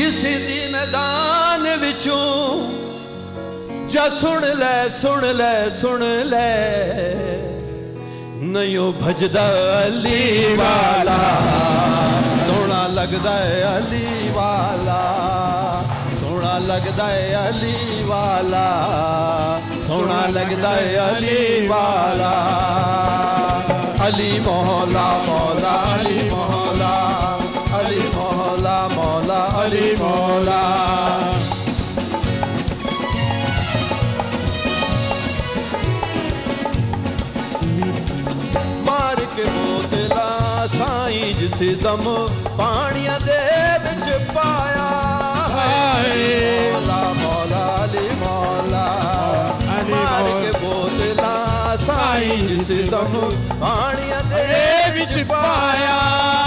ਕਿਸੇ ਦੀ ਮੈਦਾਨ ਵਿੱਚੋਂ ਜਾ ਸੁਣ ਲੈ ਸੁਣ ਲੈ ਸੁਣ ਲੈ। ਨਯੋ ਭਜਦਾ ਅਲੀ ਵਾਲਾ ਸੋਹਣਾ ਲੱਗਦਾ ਹੈ ਅਲੀ ਵਾਲਾ ਸੋਹਣਾ ਲੱਗਦਾ ਹੈ ਅਲੀ ਵਾਲਾ ਸੋਹਣਾ ਲੱਗਦਾ ਹੈ ਅਲੀ ਵਾਲਾ ਅਲੀ ਮੌਲਾ ਮੌਲਾ, ਅਲੀ ਮੌਲਾ। ਮੌਲਾ ਮਾਰ ਕੇ ਬੋਤਲਾ ਸਾਈਂ ਜਿਸ ਦਮ ਪਾਣੀਆਂ ਦੇ ਵਿੱਚ ਪਾਇਆ। ਹਾਏ। ਮੌਲਾ ਮੌਲਾ ਅਲੀ ਮੌਲਾ। ਮਾਰ। ਕੇ ਬੋਤਲਾ ਸਾਈਂ ਜਿਸ ਦਮ ਪਾਣੀਆਂ ਦੇ ਵਿੱਚ ਪਾਇਆ।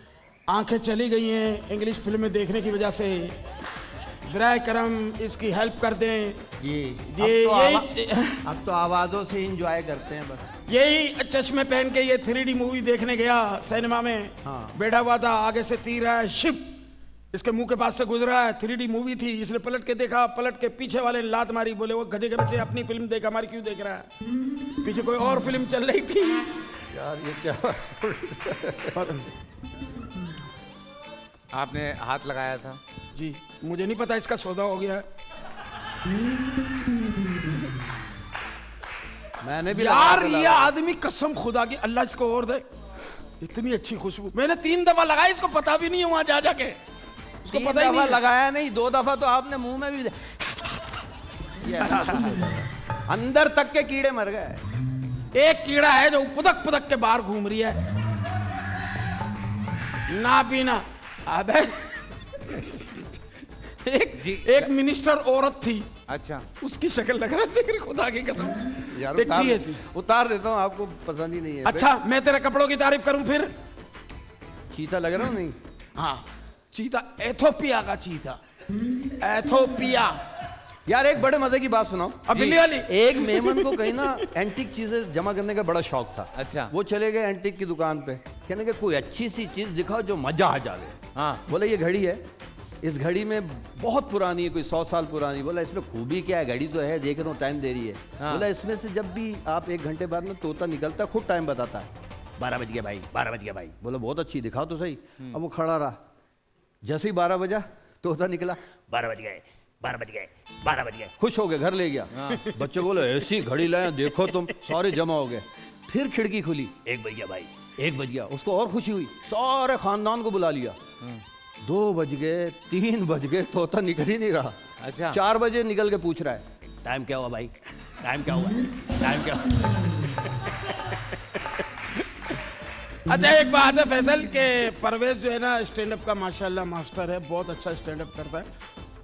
आँखें चली गई हैं इंग्लिश फ़िल्में देखने की वजह से। बरए करम इसकी हेल्प कर दें। जी ये अब तो, आवा, अब तो आवाज़ों से इंजॉय करते हैं बस। यही चश्मे पहन के ये थ्री मूवी देखने गया सिनेमा में। हाँ। बैठा हुआ था आगे से तीर है शिप। इसके मुँह के पास से गुजरा है थ्री मूवी थी। इसने पलट के देखा पलट के पीछे वाले लात मारी बोले वो गधे के बच्चे अपनी फ़िल्म देख हमारी क्यों देख रहा है? पीछे कोई और फ़िल्म चल रही थी। यार ये क्या आपने हाथ लगाया था? जी मुझे नहीं पता इसका सौदा हो गया मैंने भी यार ये आदमी कसम खुदा की अल्लाह इसको और दे। इतनी अच्छी खुशबू। मैंने तीन दफ़ा लगाई इसको पता भी नहीं है वहाँ जा जाके उसको तीन पता ही नहीं। लगाया नहीं दो दफ़ा तो आपने मुँह में भी अंदर तक के कीड़े मर गए। एक कीड़ा है जो पुदक पुदक के बाहर घूम रही है। ना पीना। अबे एक जी। एक मिनिस्टर औरत थी। अच्छा। उसकी शक्ल लग रहा है खुदा की कसम। यार उतार, ऐसी। उतार देता हूँ आपको पसंद ही नहीं है। अच्छा मैं तेरे कपड़ों की तारीफ़ करूँ फिर। चीता लग रहा हूँ नहीं? हाँ चीता एथोपिया का चीता। एथोपिया। यार एक बड़े मज़े की बात सुनाओ। अब बिल्ली वाली। एक मेमन को कहीं ना एंटीक चीज़ें जमा करने का बड़ा शौक था। अच्छा। वो चले गए एंटीक की दुकान पे। कहने के कोई अच्छी सी चीज़ दिखाओ जो मज़ा आ जावे। हाँ। बोला ये घड़ी है। इस घड़ी में बहुत पुरानी है कोई सौ साल पुरानी बोला इसमें खूबी क्या है? घड़ी तो है देख रहा हूँ टाइम दे रही है। हाँ। बोला इसमें से जब भी आप एक घंटे बाद में तोता निकलता खूब टाइम बताता है। बारह बज गया भाई बारह बज गया भाई। बोला बहुत अच्छी दिखाओ तो सही। हम्म। अब वो खड़ा रहा। जैसे ही बारह बजा तोता निकला बारह बज गए। बारह बज गए बारह बज गए। खुश हो गए घर ले गया। हाँ। बच्चों बोले ऐसी घड़ी लाए देखो तुम सारे जमा हो गए। फिर खिड़की खुली। एक बज गया भाई। एक बज गया उसको और खुशी हुई। सारे खानदान को बुला लिया। हम्म। दो बज गए तीन बज गए तोता निकल ही नहीं रहा। अच्छा। चार बजे निकल के पूछ रहा है टाइम क्या हुआ भाई? टाइम क्या हुआ? टाइम क्या हुआ? अच्छा एक बात है फैसल के परवेज जो है ना स्टैंड अप का माशाल्लाह मास्टर है बहुत अच्छा स्टैंड अप करता है।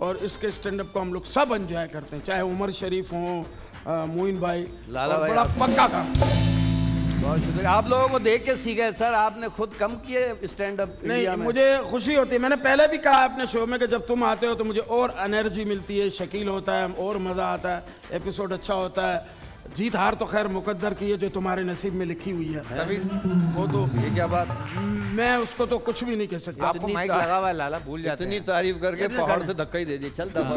और इसके स्टैंड अप को हम लोग सब एंजॉय करते हैं चाहे उमर शरीफ हो मोइन भाई लाला भाई, बड़ा पक्का काम। बहुत शुक्रिया। आप लोगों को देख के सीखे सर आपने खुद कम किए स्टैंड अप नहीं में। मुझे खुशी होती है। मैंने पहले भी कहा अपने शो में कि जब तुम आते हो तो मुझे और एनर्जी मिलती है शकील होता है और मज़ा आता है एपिसोड अच्छा होता है। जीत हार तो खैर मुकद्दर की है जो तुम्हारे नसीब में लिखी हुई है। तभी वो तो ये क्या बात? मैं उसको तो कुछ भी नहीं कह सकता। आपको माइक लगा हुआ है लाला भूल जाते इतनी तारीफ़ करके पहाड़ से धक्का ही दे दी चल दबा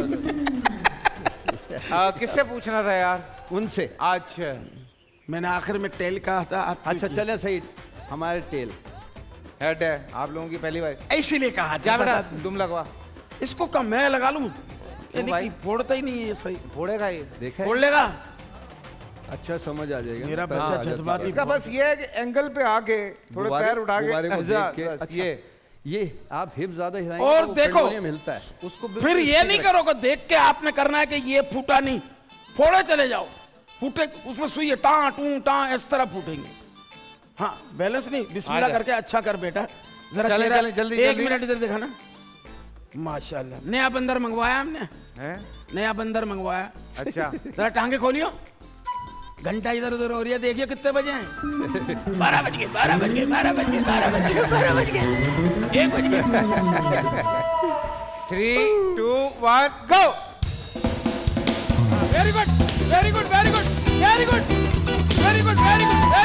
किससे पूछना था यार? उनसे। अच्छा। मैंने आखिर में टेल कहा था अच्छा चले सही हमारे टेल। हेड है आप लोगों की पहली बार इसीलिए कहा जा बेटा तुम लगवा। इसको कम मैं लगा लूँ? ये भाई? नहीं फोड़ता ही नहीं है ये सही। फोड़ेगा ये। देखा फोड़ लेगा? अच्छा समझ आ जाएगा मेरा बच्चा जज्बाती इसका बस ये है कि एंगल पे आके थोड़े पैर उठा के अच्छा, ये। ये आप हिप ज़्यादा हिलाएँगे और तो देखो, मिलता है। उसको फिर ये नहीं करोगे देख के आपने करना है कि ये फूटा नहीं। फोड़े चले जाओ। फूटे उसमें सुई टा टू टा इस तरह फूटेंगे। हाँ बैलेंस नहीं बिस्मिल्लाह करके अच्छा कर बेटा। जरा चले, चले, जल्दी, एक मिनट इधर देखा ना। माशाल्लाह नया बंदर मंगवाया हमने? नया बंदर मंगवाया। अच्छा। जरा टांगे खोलियो। घंटा इधर उधर हो रही है देखिए कितने बजे हैं। बारह बज गए बारह बज गए बारह बज गए बारह बज गए बारह बज गए। एक बज गए। Three two one go very good very good very good very good very good very good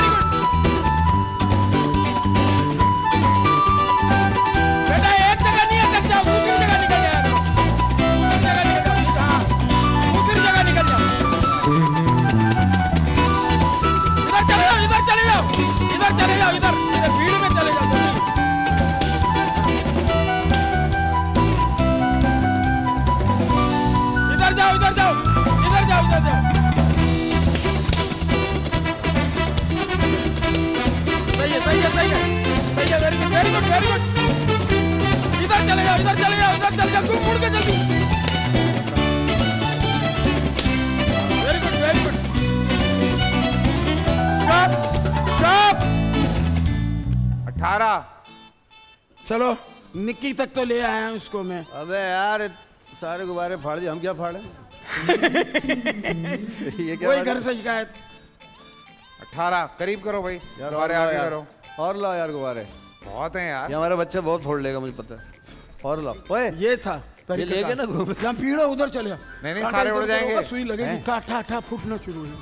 इधर चले जाओ तुम मुड़ के जल्दी very good very good stop stop अठारह। चलो निक्की तक तो ले आया हूँ उसको मैं। अबे यार सारे गुब्बारे फाड़ दिए हम क्या फाड़े? ये क्या कोई घर से शिकायत। अठारह करीब करो भाई यार और हमारे आगे यार। करो। और लाओ यार गुब्बारे। बहुत हैं यार। ये हमारे बच्चे बहुत फोड़ लेगा मुझे पता है। और लाओ ओए। ये था ये ले गए ना घूम। जहाँ पीड़ो उधर चले नहीं, नहीं, सारे उड़ जाएँगे। सुई लगेगी? ठा ठा ठा फूटना शुरू हो।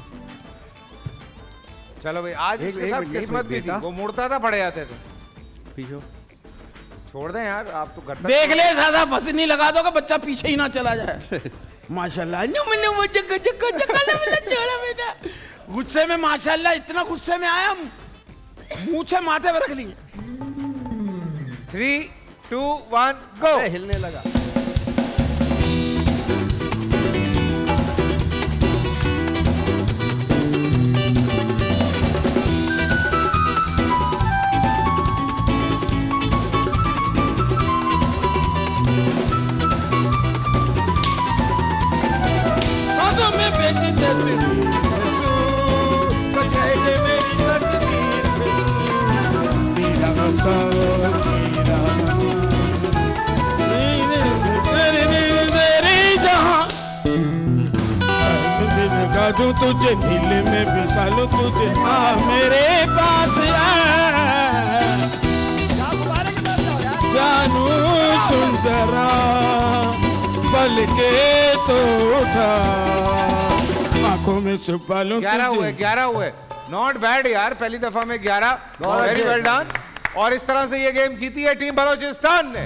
चलो भाई आज एक- उसके एक साथ किस्मत भी थी। वो मुड़ता था पड़े जाते थे। पीछे छोड़ दें यार आप तो घर तक देख ले ज़्यादा भसनी लगा दोगे बच्चा पीछे ही ना चला जाए। माशाल्लाह गुस्से में माशाल्लाह इतना गुस्से में आया मूछे माथे पे रख लिए। थ्री टू वन गो हिलने लगा। दूँ तुझे दिल में बिसा लूँ तुझे आ मेरे पास जानू सुन जरा पल के तो उठा। आँखों में छुपा लूँ ग्यारह हुए ग्यारह हुए। नॉट बैड यार पहली दफ़ा में ग्यारह। वेरी वेल डन और इस तरह से ये गेम जीती है टीम बलोचिस्तान ने।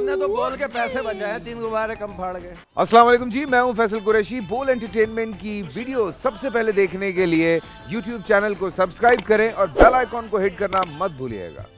हमने तो बोल के पैसे बचाए, तीन गुब्बारे कम फाड़ गए। अस्सलाम वालेकुम जी, मैं हूँ फैसल कुरैशी, बोल एंटरटेनमेंट की वीडियो सबसे पहले देखने के लिए यूट्यूब चैनल को सब्सक्राइब करें और बेल आइकॉन को हिट करना मत भूलिएगा।